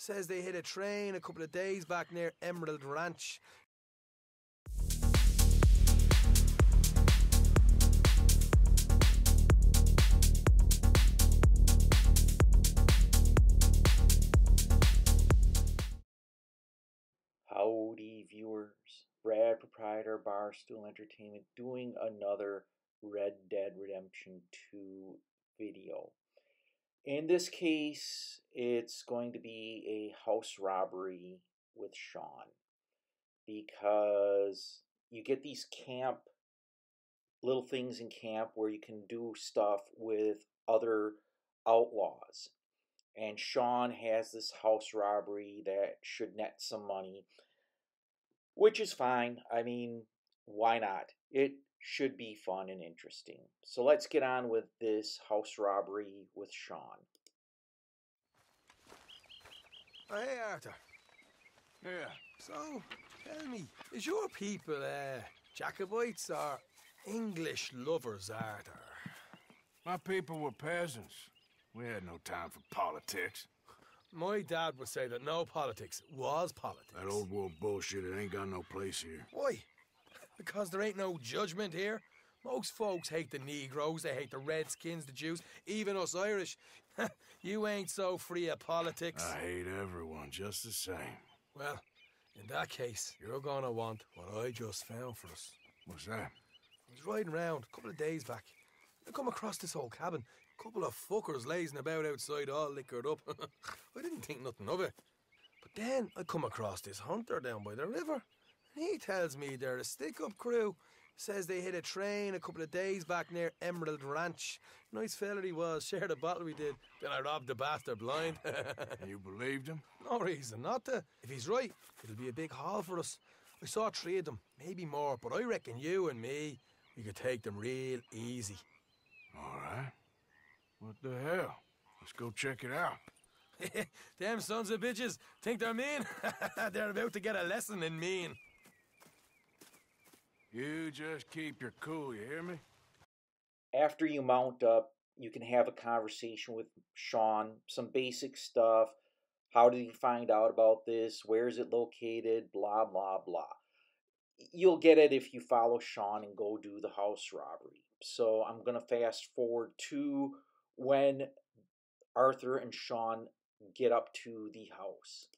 Says they hit a train a couple of days back near Emerald Ranch. Howdy, viewers. Brad, proprietor, Barstool Entertainment, doing another Red Dead Redemption 2 video. In this case, it's going to be a house robbery with Sean because you get these camp little things in camp where you can do stuff with other outlaws. And Sean has this house robbery that should net some money, which is fine. I mean, why not? It should be fun and interesting. So let's get on with this house robbery with Sean. Oh, hey, Arthur. Yeah. So, tell me, is your people uh, Jacobites or English lovers, Arthur? My people were peasants. We had no time for politics. My dad would say that no politics was politics. That old world bullshit, it ain't got no place here. Why? Because there ain't no judgment here. Most folks hate the Negroes, they hate the Redskins, the Jews, even us Irish. you ain't so free of politics. I hate everyone just the same. Well, in that case, you're gonna want what I just found for us. What's that? I was riding around a couple of days back. I come across this old cabin. A couple of fuckers lazing about outside, all liquored up. I didn't think nothing of it. But then I come across this hunter down by the river. He tells me they're a stick up crew. Says they hit a train a couple of days back near Emerald Ranch. Nice fella he was, shared a bottle we did. Then I robbed the bastard blind. You believed him? no reason not to. If he's right, it'll be a big haul for us. We saw three of them, maybe more, but I reckon you and me, we could take them real easy. All right. What the hell? Let's go check it out. Damn sons of bitches think they're mean. they're about to get a lesson in mean. You just keep your cool, you hear me? After you mount up, you can have a conversation with Sean, some basic stuff. How did he find out about this? Where is it located? Blah, blah, blah. You'll get it if you follow Sean and go do the house robbery. So I'm going to fast forward to when Arthur and Sean get up to the house.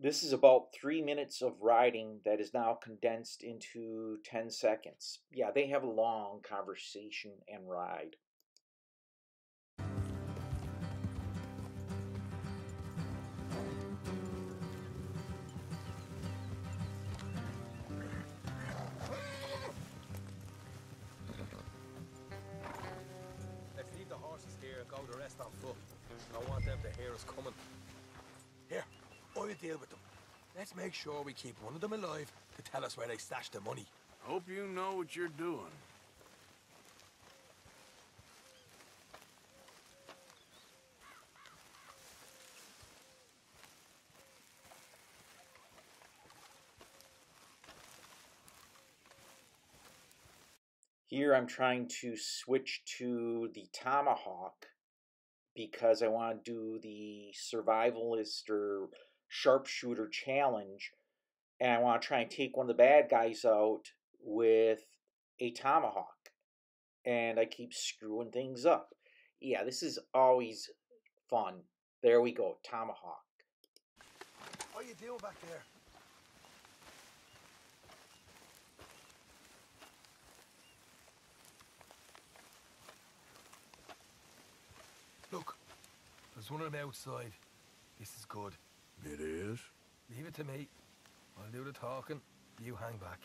This is about three minutes of riding that is now condensed into 10 seconds. Yeah, they have a long conversation and ride. Let's leave the horses here and go the rest on foot. I want them to hear us coming. Here, I'll deal with them. Let's make sure we keep one of them alive to tell us where they stashed the money. Hope you know what you're doing. Here I'm trying to switch to the Tomahawk because I want to do the survivalist or sharpshooter challenge. And I want to try and take one of the bad guys out with a Tomahawk. And I keep screwing things up. Yeah, this is always fun. There we go, Tomahawk. What are you doing back there? Look, there's one of them outside. This is good. It is? Leave it to me. I'll do the talking. You hang back.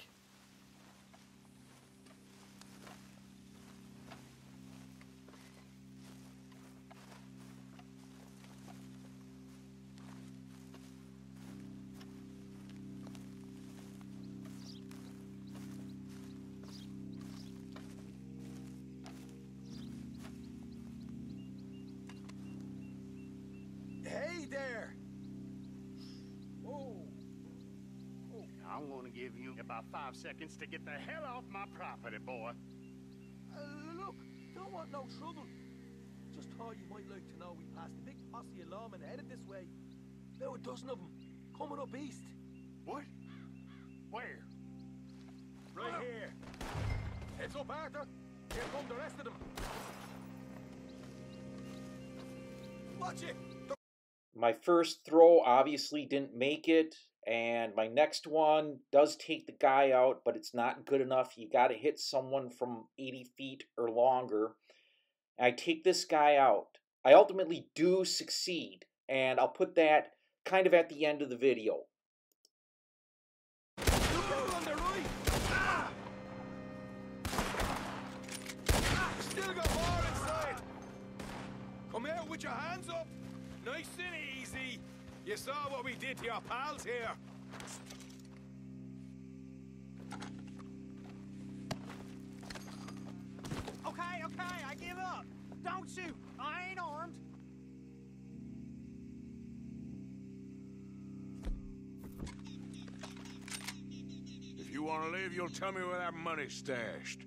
I'm gonna give you about five seconds to get the hell off my property, boy. Uh, look, don't want no trouble. Just thought you might like to know we passed a big posse alarm and headed this way. There were a dozen of them. Coming up east. What? Where? Right here. Heads up, Arthur. Here come the rest of them. Watch it. My first throw obviously didn't make it, and my next one does take the guy out, but it's not good enough. You got to hit someone from 80 feet or longer. I take this guy out. I ultimately do succeed, and I'll put that kind of at the end of the video. Ah! Ah. Come out with your hands up. Nice and easy. You saw what we did to your pals here. Okay, okay, I give up. Don't shoot. I ain't armed. If you want to leave, you'll tell me where that money's stashed.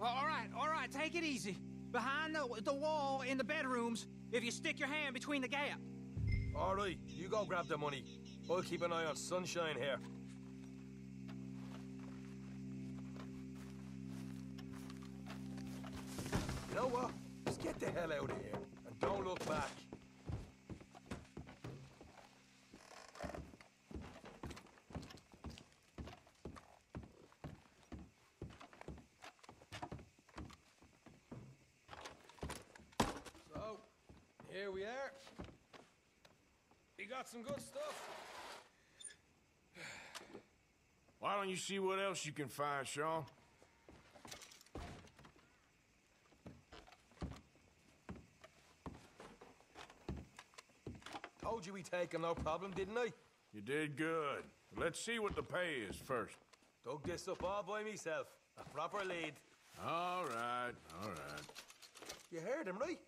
All right, all right, take it easy. Behind the, the wall in the bedrooms, if you stick your hand between the gap. All right, you go grab the money. I'll keep an eye on Sunshine here. You know what? Just get the hell out of here and don't look back. So, here we are. Got some good stuff. Why don't you see what else you can find, Sean? Told you we take him no problem, didn't I? You did good. Let's see what the pay is first. Dug this up all by myself. A proper lead. All right, all right. You heard him, right?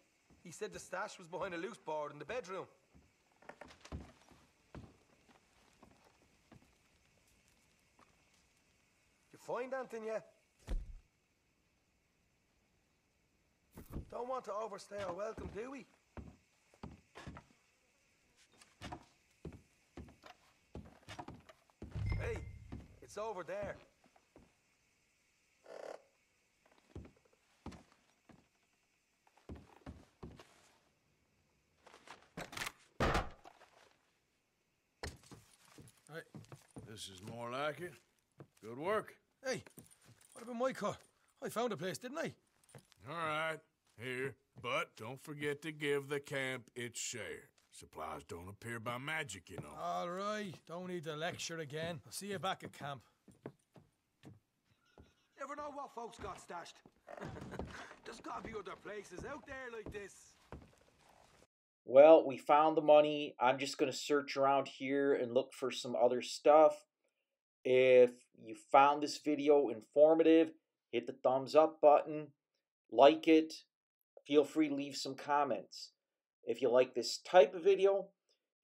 He said the stash was behind a loose board in the bedroom. Find anything yet? Don't want to overstay our welcome, do we? Hey, it's over there. Hey, this is more like it. Good work. Hey, what about my car? I found a place, didn't I? All right, here. But don't forget to give the camp its share. Supplies don't appear by magic, you know. All right, don't need the lecture again. I'll see you back at camp. Never know what folks got stashed. There's gotta be other places out there like this. Well, we found the money. I'm just going to search around here and look for some other stuff. If you found this video informative, hit the thumbs up button, like it, feel free to leave some comments. If you like this type of video,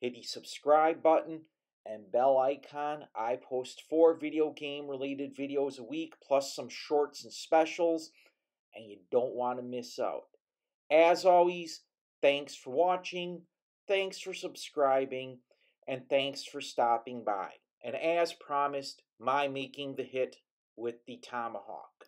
hit the subscribe button and bell icon. I post four video game related videos a week, plus some shorts and specials, and you don't want to miss out. As always, thanks for watching, thanks for subscribing, and thanks for stopping by. And as promised, my making the hit with the tomahawk.